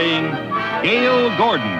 Gale Gordon.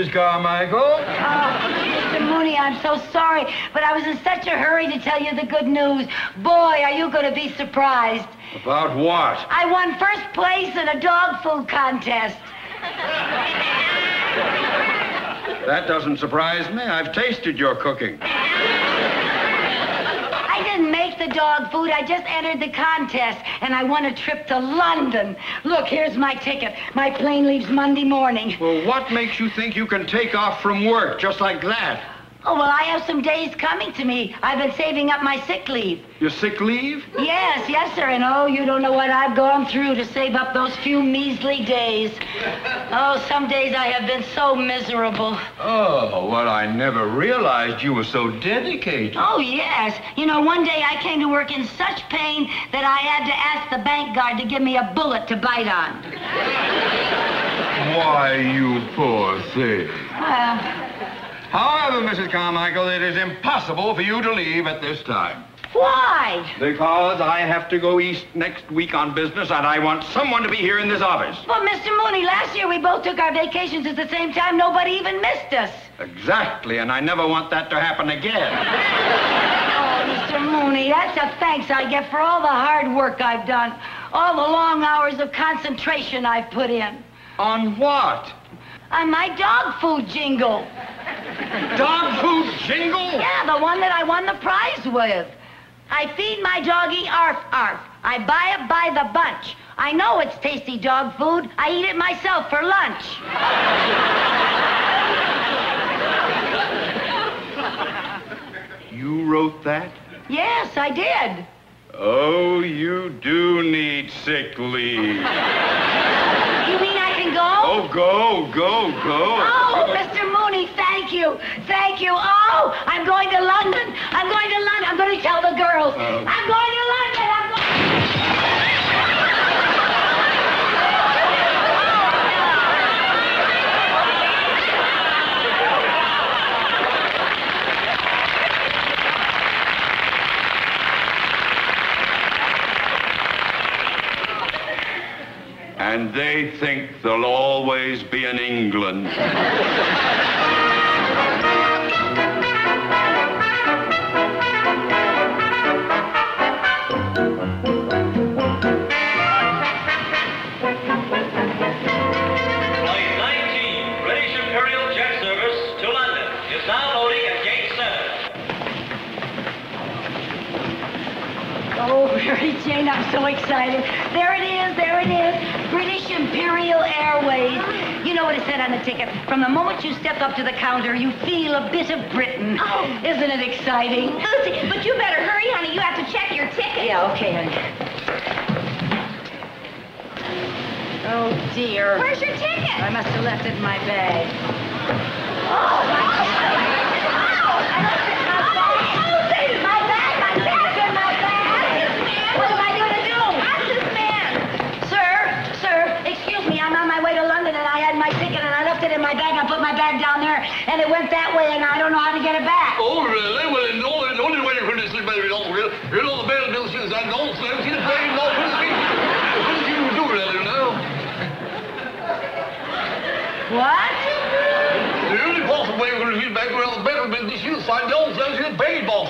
Mrs. Carmichael. Oh, Mr. Mooney, I'm so sorry, but I was in such a hurry to tell you the good news. Boy, are you going to be surprised. About what? I won first place in a dog food contest. That doesn't surprise me. I've tasted your cooking. I didn't make the dog food. I just entered the contest, and I won a trip to London. Look, here's my ticket. My plane leaves Monday morning. Well, what makes you think you can take off from work just like that? Oh, well, I have some days coming to me. I've been saving up my sick leave. Your sick leave? Yes, yes, sir. And oh, you don't know what I've gone through to save up those few measly days. Oh, some days I have been so miserable. Oh, well, I never realized you were so dedicated. Oh, yes. You know, one day I came to work in such pain that I had to ask the bank guard to give me a bullet to bite on. Why, you poor thing. Well, However, Mrs. Carmichael, it is impossible for you to leave at this time. why? Because I have to go east next week on business, and I want someone to be here in this office. Well, Mr. Mooney, last year we both took our vacations at the same time. Nobody even missed us. Exactly, and I never want that to happen again. Oh, Mr. Mooney, that's a thanks I get for all the hard work I've done, all the long hours of concentration I've put in. On what? On my dog food jingle. Dog food jingle? Yeah, the one that I won the prize with. I feed my doggy arf arf. I buy it by the bunch. I know it's tasty dog food. I eat it myself for lunch. You wrote that? Yes, I did. Oh, you do need sick leave. You mean I can go? Oh, go, go, go. Oh, Mr. thank you. Thank you. Oh, I'm going to London. I'm going to London. I'm going to tell the girls. Oh. I'm going to London. I'm going... And they think they'll always be in England. Mary Jane, I'm so excited. There it is, there it is. British Imperial Airways. You know what it said on the ticket. From the moment you step up to the counter, you feel a bit of Britain. Oh. Isn't it exciting? Lucy, but you better hurry, honey. You have to check your ticket. Yeah, okay, honey. Oh, dear. Where's your ticket? I must have left it in my bag. Oh, my God.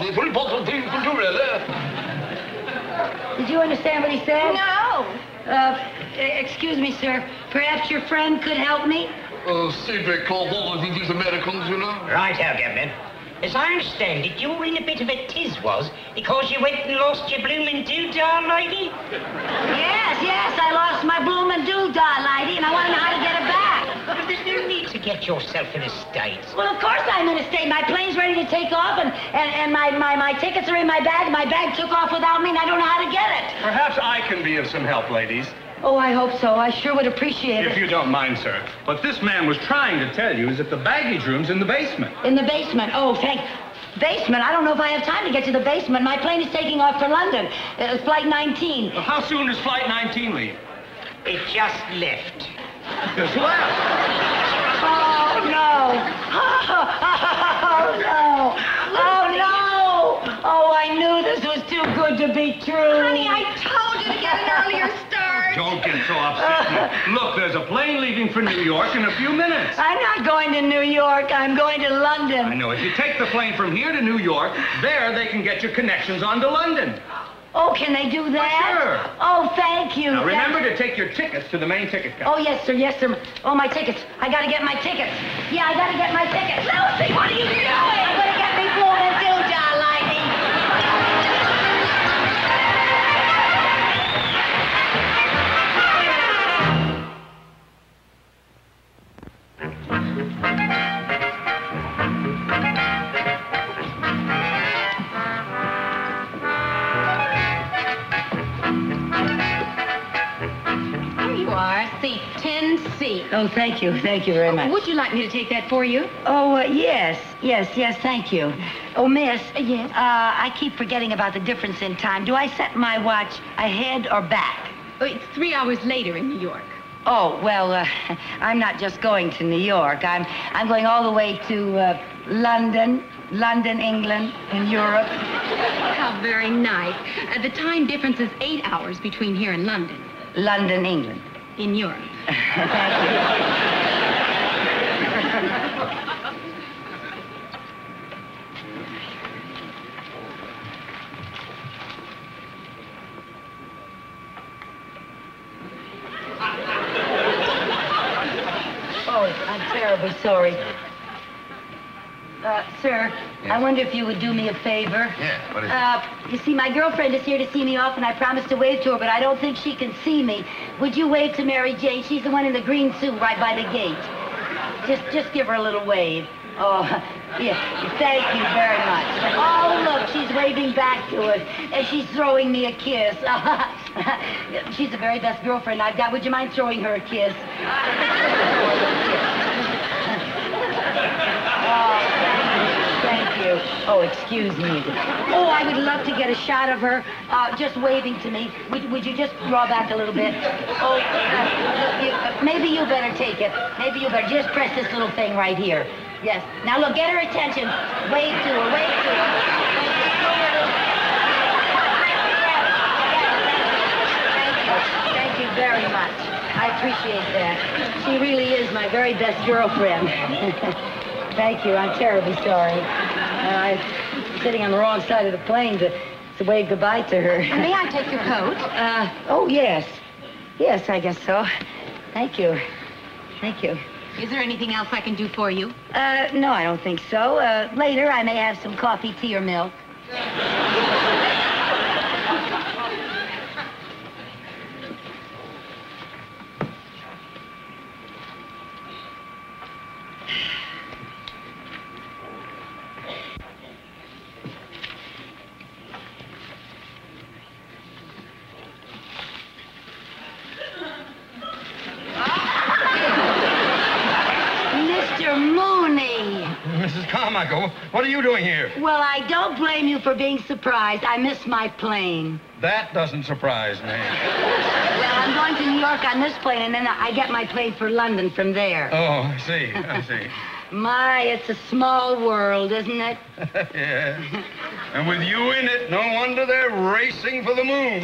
in three bucks and. Did you understand what he said? No. Uh, excuse me, sir. Perhaps your friend could help me? Uh, Steve calls all of these Americans, you know. Right, Herr Government. As I understand it, you were in a bit of a tiz was because you went and lost your bloomin' doodah, lady? Yes, yes, I lost my bloomin' doodah, lady, and I want to know how to get it yourself in a state? Well, of course I'm in a state. My plane's ready to take off, and, and, and my, my, my tickets are in my bag. My bag took off without me, and I don't know how to get it. Perhaps I can be of some help, ladies. Oh, I hope so. I sure would appreciate If it. If you don't mind, sir. What this man was trying to tell you is that the baggage room's in the basement. In the basement. Oh, thank... Basement? I don't know if I have time to get to the basement. My plane is taking off for London. Uh, flight 19. Well, how soon does Flight 19 leave? It just left. Just left. Oh, no. Oh, no. Oh, no. Oh, I knew this was too good to be true. Honey, I told you to get an earlier start. Don't get so upset. Look, there's a plane leaving for New York in a few minutes. I'm not going to New York. I'm going to London. I know. If you take the plane from here to New York, there they can get your connections on to London. Oh, can they do that? Sure. Oh, thank you. Now That's- remember to take your tickets to the main ticket counter. Oh, yes, sir. Yes, sir. Oh, my tickets. I gotta get my tickets. Yeah, I gotta get Oh, thank you. Thank you very much. Would you like me to take that for you? Oh, uh, yes. Yes, yes, thank you. Oh, miss. Yes? Uh, I keep forgetting about the difference in time. Do I set my watch ahead or back? Oh, it's three hours later in New York. Oh, well, uh, I'm not just going to New York. I'm, I'm going all the way to uh, London, London, England, in Europe. How very nice. Uh, the time difference is eight hours between here and London. London, England. In Europe. Oh, I'm terribly sorry. Uh, sir, I wonder if you would do me a favor. Yeah, what is it? Uh, you see, my girlfriend is here to see me off, and I promised to wave to her, but I don't think she can see me. Would you wave to Mary Jane? She's the one in the green suit right by the gate. Just, just give her a little wave. Oh, yeah. Thank you very much. Oh, look, she's waving back to us, and she's throwing me a kiss. she's the very best girlfriend I've got. Would you mind throwing her a kiss? Oh, thank you. Oh, excuse me. Oh, I would love to get a shot of her uh, just waving to me. Would, would you just draw back a little bit? Oh, uh, you, uh, maybe you better take it. Maybe you better just press this little thing right here. Yes. Now look, get her attention. Wave to her. Wave to her. Thank you. Thank you very much. I appreciate that. She really is my very best girlfriend. Thank you. I'm terribly sorry. Uh, I'm sitting on the wrong side of the plane to, to wave goodbye to her. May I take your coat? Uh, oh, yes. Yes, I guess so. Thank you. Thank you. Is there anything else I can do for you? Uh, no, I don't think so. Uh, later, I may have some coffee, tea, or milk. Mr. Mooney. Mrs. Carmichael, what are you doing here? Well, I don't blame you for being surprised. I missed my plane. That doesn't surprise me. Well, I'm going to New York on this plane, and then I get my plane for London from there. Oh, I see. I see. My, it's a small world, isn't it? yeah. And with you in it, no wonder they're racing for the moon.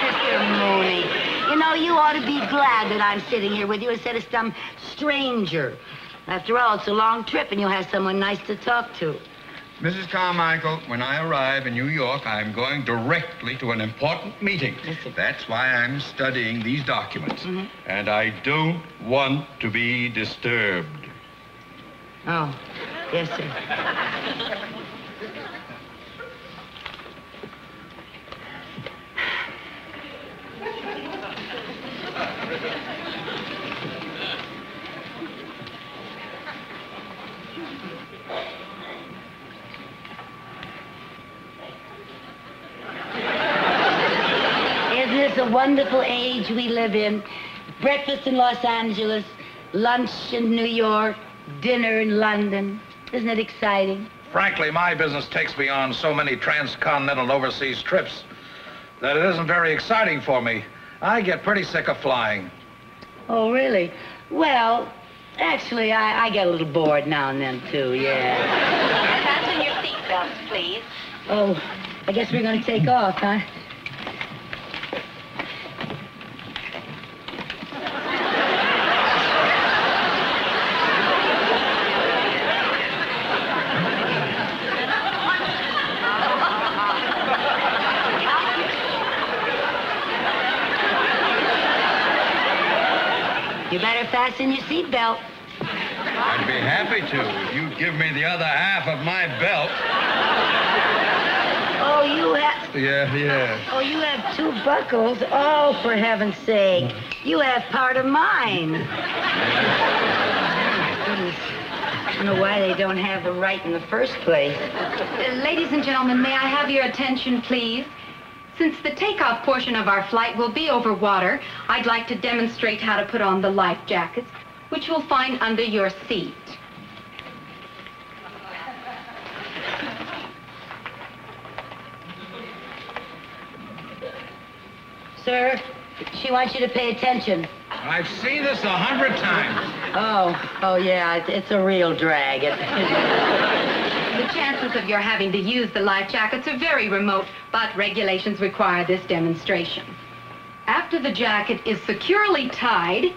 Mr. Mooney, you know, you ought to be glad that I'm sitting here with you instead of some stranger. After all, it's a long trip, and you'll have someone nice to talk to. Mrs. Carmichael, when I arrive in New York, I'm going directly to an important meeting. Listen. That's why I'm studying these documents. Mm-hmm. And I don't want to be disturbed. Oh, yes, sir. a wonderful age we live in. Breakfast in Los Angeles, lunch in New York, dinner in London. Isn't it exciting? Frankly, my business takes me on so many transcontinental overseas trips that it isn't very exciting for me. I get pretty sick of flying. Oh, really? Well, actually, I, I get a little bored now and then, too, yeah. Fasten your seatbelts, please. Oh, I guess we're going to take off, huh? You better fasten your seatbelt. I'd be happy to if you'd give me the other half of my belt. Oh, you have. Yeah, yeah. Oh, you have two buckles. Oh, for heaven's sake. You have part of mine. Goodness. I don't know why they don't have them right in the first place. Uh, ladies and gentlemen, may I have your attention, please? Since the takeoff portion of our flight will be over water, I'd like to demonstrate how to put on the life jackets, which you'll find under your seat. Sir, she wants you to pay attention. I've seen this a hundred times. Oh, oh yeah, it's a real drag. Chances of your having to use the life jackets are very remote, but regulations require this demonstration. After the jacket is securely tied,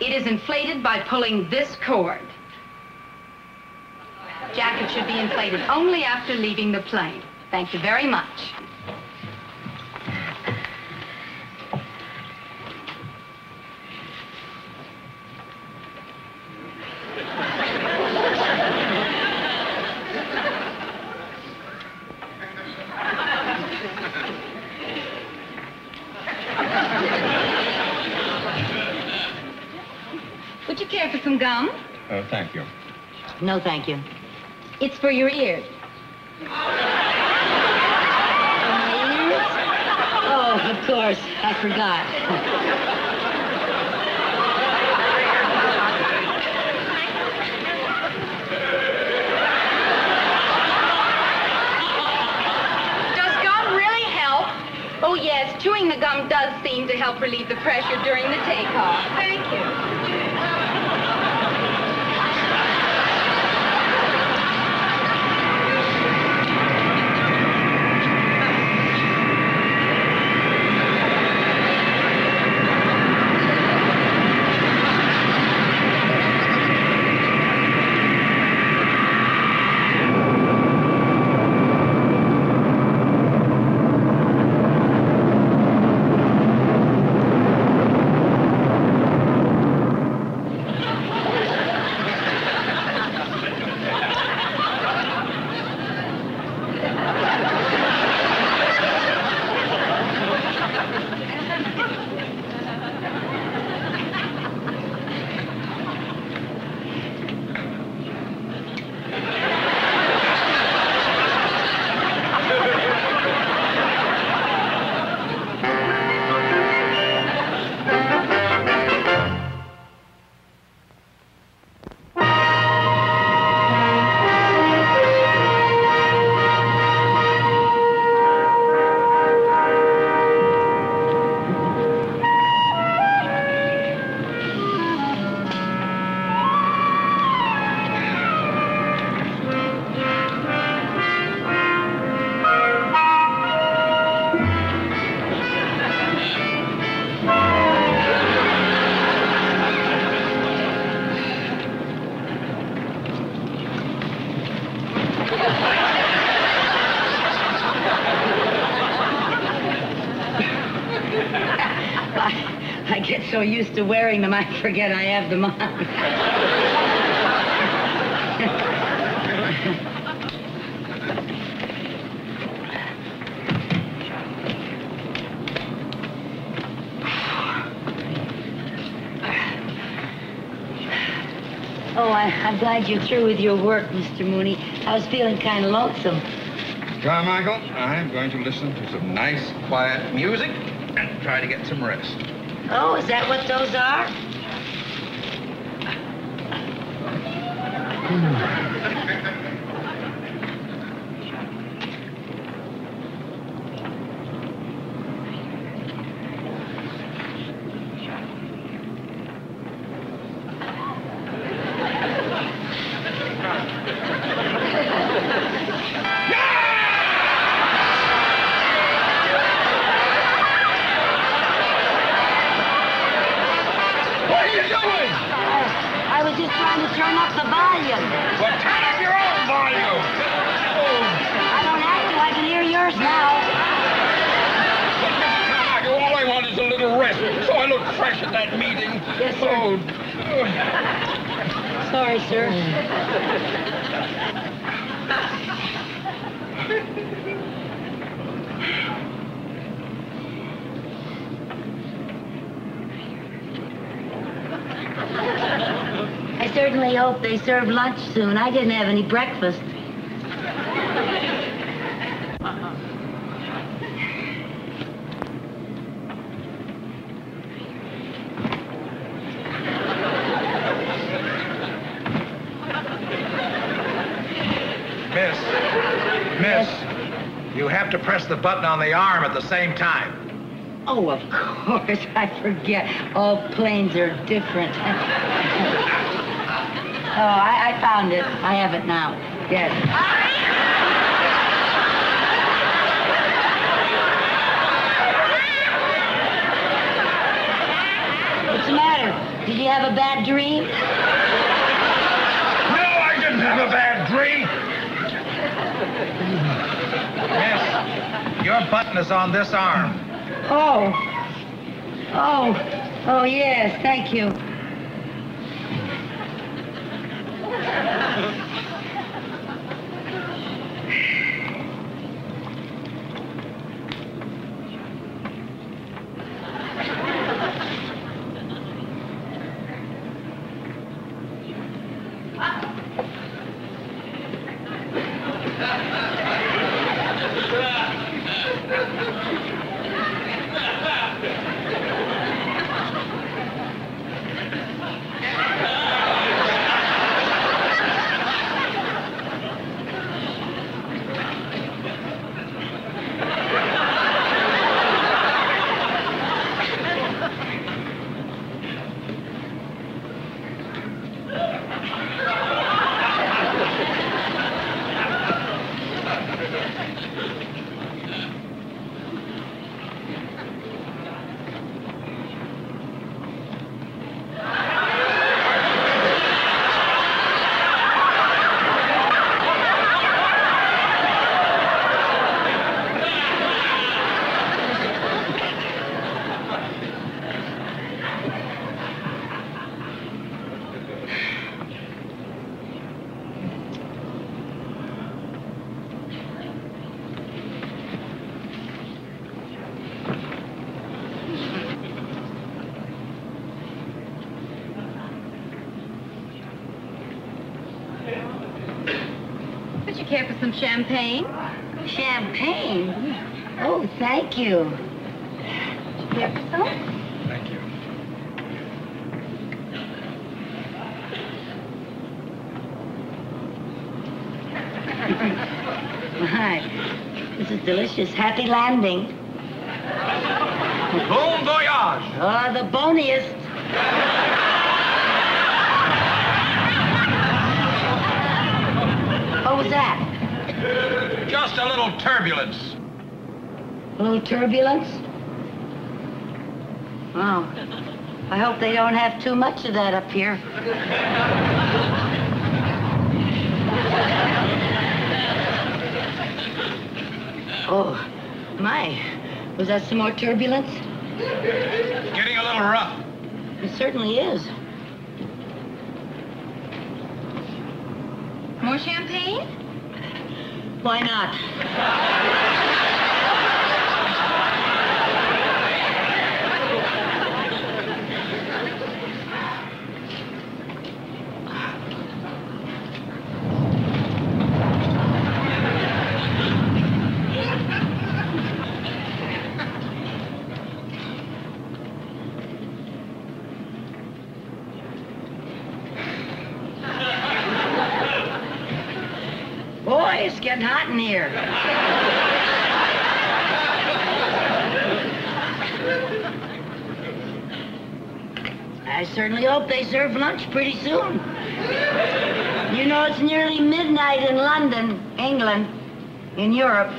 it is inflated by pulling this cord. Jacket should be inflated only after leaving the plane. Thank you very much. Some gum? Oh, thank you. no, thank you. It's for your ears. My ears? Oh, of course. I forgot. Does gum really help? Oh, yes. Chewing the gum does seem to help relieve the pressure during the takeoff. Thank you. Used to wearing them, I forget I have them on. Oh, I, I'm glad you're through with your work, Mr. Mooney. I was feeling kind of lonesome. Carmichael, I'm going to listen to some nice, quiet music and try to get some rest. Oh, is that what those are? Hmm. What are you doing? I was just trying to turn up the volume. Well, turn up your own volume. I don't have to. I can hear yours now. All I want is a little rest, so I look fresh at that meeting. Yes, sir. Oh, Sorry, sir. I certainly hope they serve lunch soon. I didn't have any breakfast. Miss, miss, you have to press the button on the arm at the same time. Oh, of course. I forget. All planes are different. Oh, I, I found it. I have it now. Yes. What's the matter? Did you have a bad dream? no, I didn't have a bad dream. Miss, your button is on this arm. Oh. Oh. Oh, yes. Thank you. You care for some champagne? Champagne? Oh, thank you. Would you care for some? Thank you. My, this is delicious. Happy landing. Bon voyage. Oh, the boniest. Was that? Just a little turbulence. A little turbulence? Oh. I hope they don't have too much of that up here. Oh, my. Was that some more turbulence? Getting a little rough. It certainly is. More champagne? Why not? Getting hot in here. I certainly hope they serve lunch pretty soon. You know, it's nearly midnight in London, England, in Europe.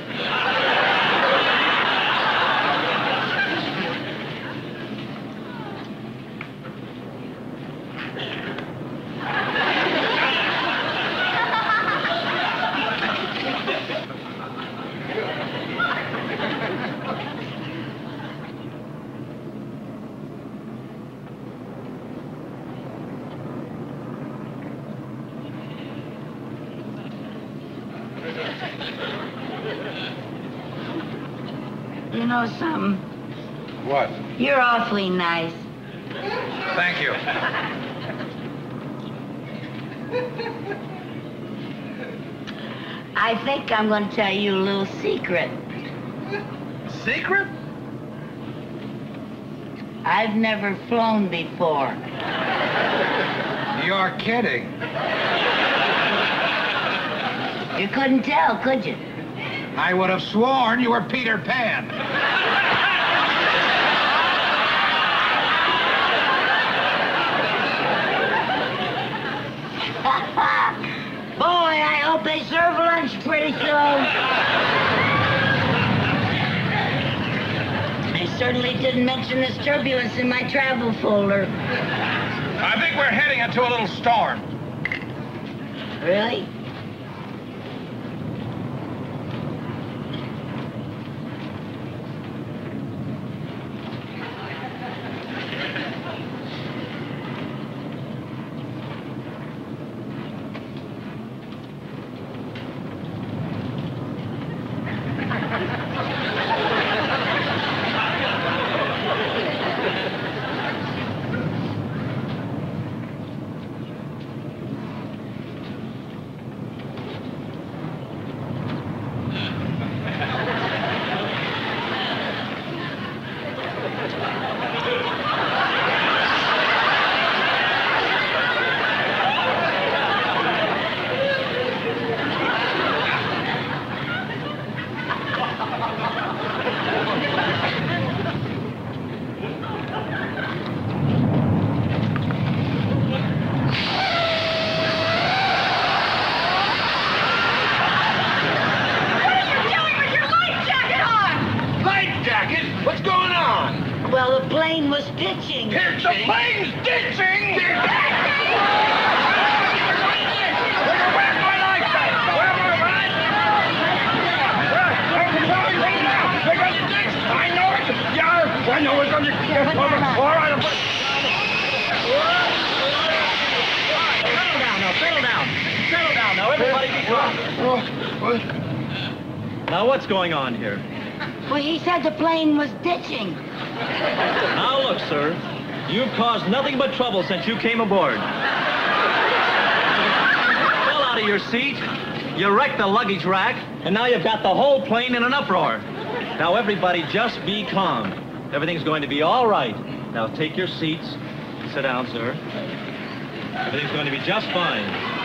You know something? What? You're awfully nice. Thank you. I think I'm going to tell you a little secret. Secret? I've never flown before. You're kidding. You couldn't tell, could you? I would have sworn you were Peter Pan. Boy, I hope they serve lunch pretty soon. I certainly didn't mention this turbulence in my travel folder. I think we're heading into a little storm. Really? Life jacket? What's going on? Well, the plane was pitching. It's the plane's ditching! Where's my life jacket? Where's my life? They got the ditch. I know it. Yeah, I know it's on your... All right, I'm putting... Settle down now, settle down. Settle down now, everybody be calm. What? Now, what's going on here? Well, he said the plane was ditching. Now, look, sir. You've caused nothing but trouble since you came aboard. Fell out of your seat. You wrecked the luggage rack, and now you've got the whole plane in an uproar. Now, everybody, just be calm. Everything's going to be all right. Now, take your seats. Sit down, sir. Everything's going to be just fine.